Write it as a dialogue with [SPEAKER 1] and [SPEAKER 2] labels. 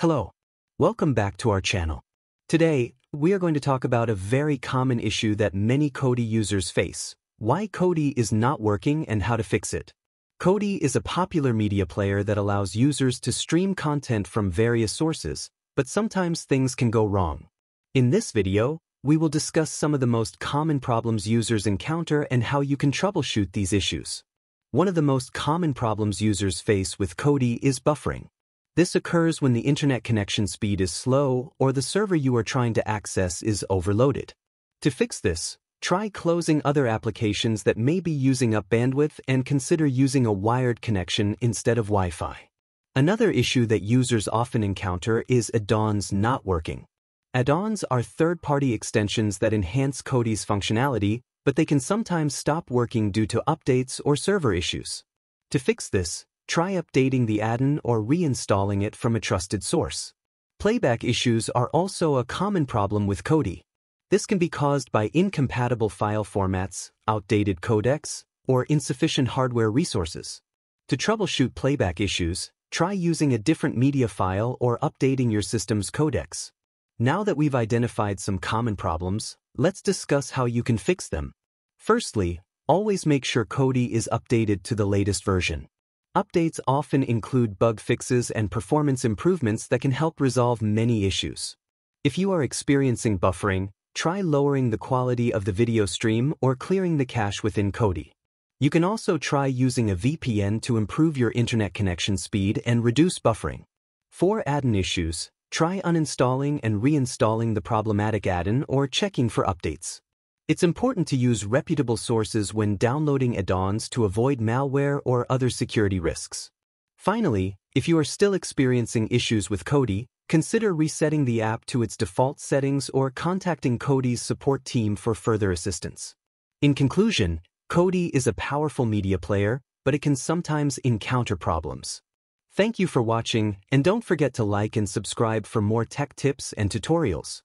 [SPEAKER 1] Hello. Welcome back to our channel. Today, we are going to talk about a very common issue that many Kodi users face, why Kodi is not working and how to fix it. Kodi is a popular media player that allows users to stream content from various sources, but sometimes things can go wrong. In this video, we will discuss some of the most common problems users encounter and how you can troubleshoot these issues. One of the most common problems users face with Kodi is buffering. This occurs when the internet connection speed is slow or the server you are trying to access is overloaded. To fix this, try closing other applications that may be using up bandwidth and consider using a wired connection instead of Wi-Fi. Another issue that users often encounter is add-ons not working. Add-ons are third-party extensions that enhance Kodi's functionality, but they can sometimes stop working due to updates or server issues. To fix this, try updating the add-on or reinstalling it from a trusted source. Playback issues are also a common problem with Kodi. This can be caused by incompatible file formats, outdated codecs, or insufficient hardware resources. To troubleshoot playback issues, try using a different media file or updating your system's codecs. Now that we've identified some common problems, let's discuss how you can fix them. Firstly, always make sure Kodi is updated to the latest version. Updates often include bug fixes and performance improvements that can help resolve many issues. If you are experiencing buffering, try lowering the quality of the video stream or clearing the cache within Kodi. You can also try using a VPN to improve your internet connection speed and reduce buffering. For add-on issues, try uninstalling and reinstalling the problematic add-on or checking for updates. It's important to use reputable sources when downloading add-ons to avoid malware or other security risks. Finally, if you are still experiencing issues with Kodi, consider resetting the app to its default settings or contacting Kodi's support team for further assistance. In conclusion, Kodi is a powerful media player, but it can sometimes encounter problems. Thank you for watching, and don't forget to like and subscribe for more tech tips and tutorials.